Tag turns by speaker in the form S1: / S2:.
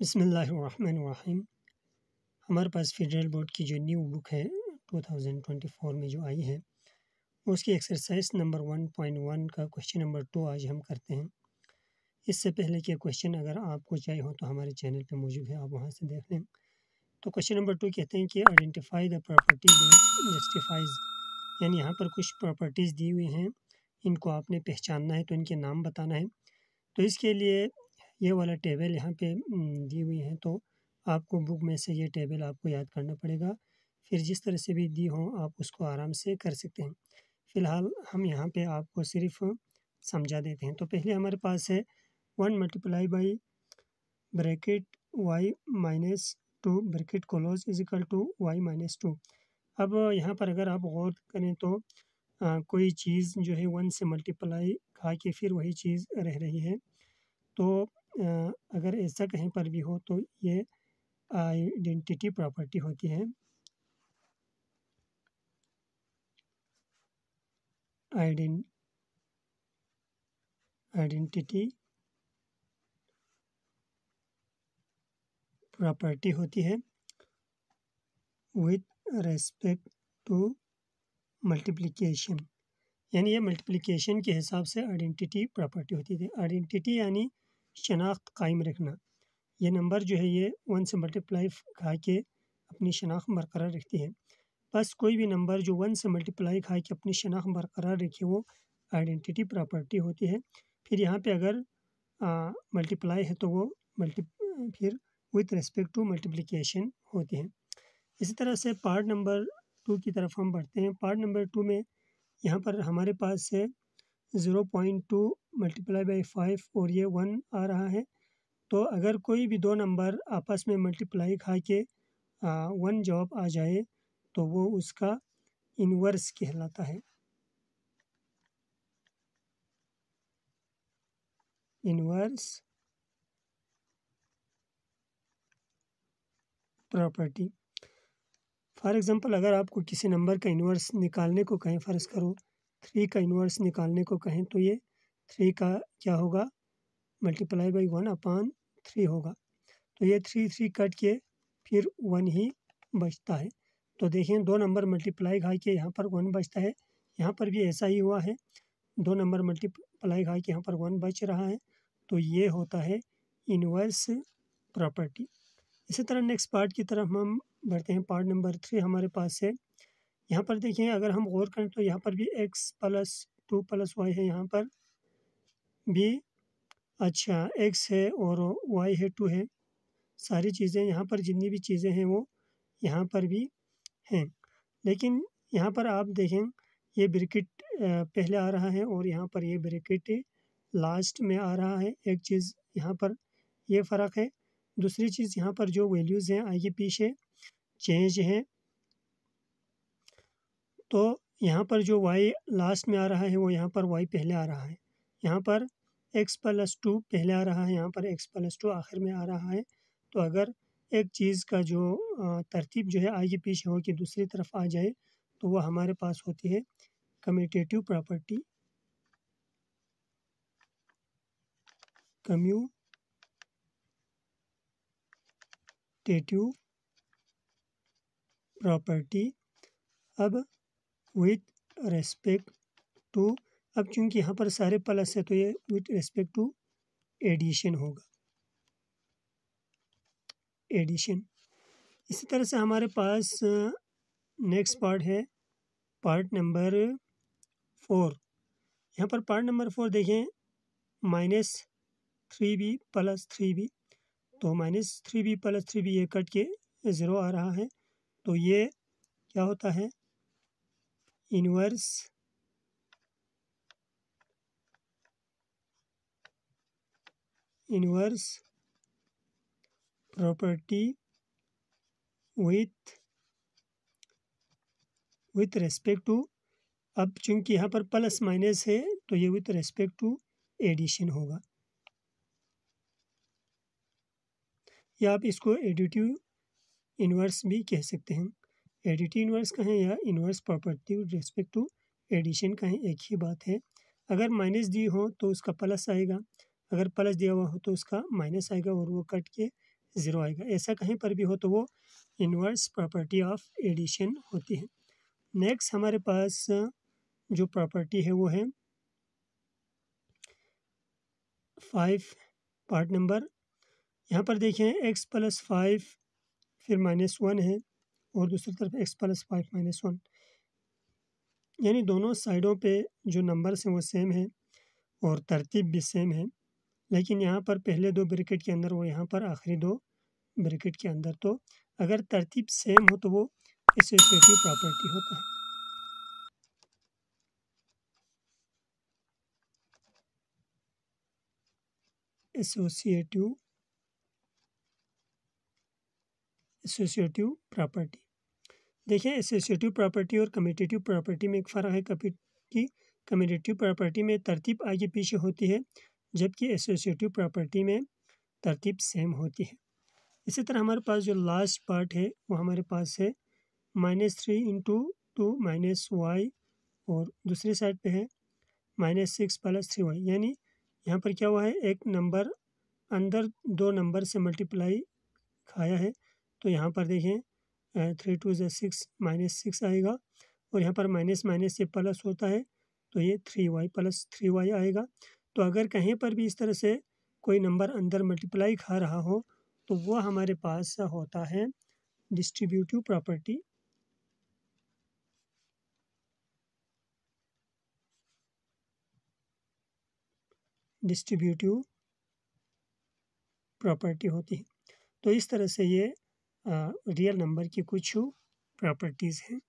S1: बसमीम हमारे पास federal board की जो न्यू बुक है 2024 में जो आई है, उसकी एक्सरसाइज नंबर 1.1 का क्वेश्चन नंबर टू आज हम करते हैं। इससे पहले कि क्वेश्चन अगर आपको चाहिए हो तो हमारे चैनल पे मौजूद है, आप वहाँ से देख लें। तो क्वेश्चन नंबर टू कहते हैं कि आइडेंटिफाई द प्रॉपर्टीज़ जस्टिफाइज यानी यहाँ पर कुछ प्रॉपर्टीज़ दी हुई हैं, इनको आपने पहचानना है तो इनके नाम बताना है। तो इसके लिए ये वाला टेबल यहाँ पे दी हुई है तो आपको बुक में से ये टेबल आपको याद करना पड़ेगा। फिर जिस तरह से भी दी हो आप उसको आराम से कर सकते हैं। फ़िलहाल हम यहाँ पे आपको सिर्फ़ समझा देते हैं। तो पहले हमारे पास है one multiply by bracket y minus two bracket close is equal to y minus two. अब यहाँ पर अगर आप गौर करें तो आ, कोई चीज़ जो है वन से मल्टीप्लाई खा के फिर वही चीज़ रह रही है। तो अगर ऐसा कहीं पर भी हो तो ये आइडेंटिटी प्रॉपर्टी होती है। आइडें आइडेंटिटी प्रॉपर्टी होती है। विथ रेस्पेक्ट टू मल्टीप्लिकेशन यानी ये मल्टीप्लिकेशन के हिसाब से आइडेंटिटी प्रॉपर्टी होती थी आइडेंटिटी यानी शनाख्त कायम रखना। ये नंबर जो है ये वन से मल्टीप्लाई खा के अपनी शनाख्त बरकरार रखती है। बस कोई भी नंबर जो वन से मल्टीप्लाई खा के अपनी शनाख्त बरकरार रखे, वो आइडेंटिटी प्रॉपर्टी होती है। फिर यहाँ पे अगर मल्टीप्लाई है तो वो मल्टी फिर विथ रिस्पेक्ट टू मल्टीप्लिकेशन होती है। इसी तरह से पार्ट नंबर टू की तरफ़ हम बढ़ते हैं। पार्ट नंबर टू में यहाँ पर हमारे पास है zero point two multiply by five और ये वन आ रहा है। तो अगर कोई भी दो नंबर आपस में मल्टीप्लाई खा के वन जवाब आ जाए तो वो उसका इन्वर्स कहलाता है। Inverse property. फॉर एग्ज़ाम्पल अगर आपको किसी नंबर का इन्वर्स निकालने को कहें फ़र्ज़ करो थ्री का इन्वर्स निकालने को कहें तो ये थ्री का क्या होगा? Multiply by one upon three होगा। तो ये थ्री थ्री कट के फिर वन ही बचता है। तो देखिए दो नंबर मल्टीप्लाई खा के यहाँ पर वन बचता है। यहाँ पर भी ऐसा ही हुआ है। दो नंबर मल्टीप्लाई खा के यहाँ पर वन बच रहा है। तो ये होता है इनवर्स प्रॉपर्टी इसी तरह नेक्स्ट पार्ट की तरफ़ हम बढ़ते हैं। पार्ट नंबर थ्री हमारे पास है। यहाँ पर देखिए, अगर हम गौर करें तो यहाँ पर भी x plus two plus y है, यहाँ पर भी अच्छा एक्स है और वाई है टू है। सारी चीज़ें यहाँ पर, जितनी भी चीज़ें हैं वो यहाँ पर भी हैं। लेकिन यहाँ पर आप देखें, ये ब्रिकेट पहले आ रहा है और यहाँ पर ये ब्रिकेट लास्ट में आ रहा है। एक चीज़ यहाँ पर ये फ़र्क है। दूसरी चीज़ यहाँ पर जो वैल्यूज़ हैं, आगे पीछे चेंज है तो यहाँ पर जो वाई लास्ट में आ रहा है, वो यहाँ पर वाई पहले आ रहा है। यहाँ पर एक्स प्लस टू पहले आ रहा है, यहाँ पर एक्स प्लस टू आखिर में आ रहा है। तो अगर एक चीज़ का जो तरतीब जो है, आगे पीछे हो कि दूसरी तरफ़ आ जाए तो वह हमारे पास होती है कम्यूटेटिव प्रॉपर्टी कम्यूटेटिव प्रॉपर्टी अब विथ रेस्पेक्ट टू अब चूँकि यहाँ पर सारे प्लस है तो ये विथ रेस्पेक्ट टू एडिशन होगा। एडिशन इसी तरह से हमारे पास नेक्स्ट पार्ट है पार्ट नंबर फोर यहाँ पर पार्ट नंबर फोर देखें minus three b plus three b तो minus three b plus three b ये कट के ज़ीरो आ रहा है। तो ये क्या होता है? Inverse inverse property with with respect to अब चूँकि यहाँ पर प्लस माइनस है तो ये विथ रेस्पेक्ट टू एडिशन होगा। या आप इसको एडिटिव इन्वर्स भी कह सकते हैं। एडिटिव इन्वर्स कहें या inverse property with respect to addition कहें, एक ही बात है। अगर माइनस दी हो तो उसका प्लस आएगा। अगर प्लस दिया हुआ हो तो उसका माइनस आएगा और वो कट के ज़ीरो आएगा। ऐसा कहीं पर भी हो तो वो इन्वर्स प्रॉपर्टी ऑफ़ एडिशन होती है। नेक्स्ट हमारे पास जो प्रॉपर्टी है वो है फाइव पार्ट नंबर यहाँ पर देखें एक्स प्लस फाइव फिर माइनस वन है। और दूसरी तरफ़ x plus five minus one. यानी दोनों साइडों पे जो नंबर्स हैं वो सेम है और तरतीब भी सेम है। लेकिन यहाँ पर पहले दो ब्रिकेट के अंदर वो यहाँ पर आखिरी दो ब्रिकेट के अंदर। तो अगर तरतीब सेम हो तो वो एसोसिएटिव प्रॉपर्टी होता है। एसोसिएटिव एसोसिएटिव प्रॉपर्टी देखिए एसोसिएटिव प्रॉपर्टी और कमिटेटिव प्रॉपर्टी में एक फ़र्क है कि कमिटेटिव प्रॉपर्टी में तरतीब आगे पीछे होती है, जबकि एसोसिएटिव प्रॉपर्टी में तरतीब सेम होती है। इसी तरह हमारे पास जो लास्ट पार्ट है, वो हमारे पास है minus three into two minus y और दूसरी साइड पे है minus six plus three y यानी यहाँ पर क्या हुआ है? एक नंबर अंदर दो नंबर से मल्टीप्लाई खाया है। तो यहाँ पर देखें थ्री टू ज़ै सिक्स माइनस सिक्स आएगा और यहाँ पर माइनस माइनस से प्लस होता है तो ये three y plus three y आएगा। तो अगर कहीं पर भी इस तरह से कोई नंबर अंदर मल्टीप्लाई खा रहा हो तो वह हमारे पास होता है डिस्ट्रीब्यूटिव प्रॉपर्टी डिस्ट्रीब्यूटिव प्रॉपर्टी होती है। तो इस तरह से ये रियल नंबर की कुछ प्रॉपर्टीज़ हैं।